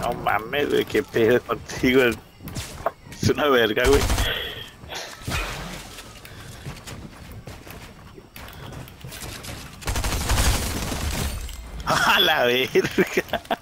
No mames, güey, qué pedo contigo. Es una verga, güey. A la verga.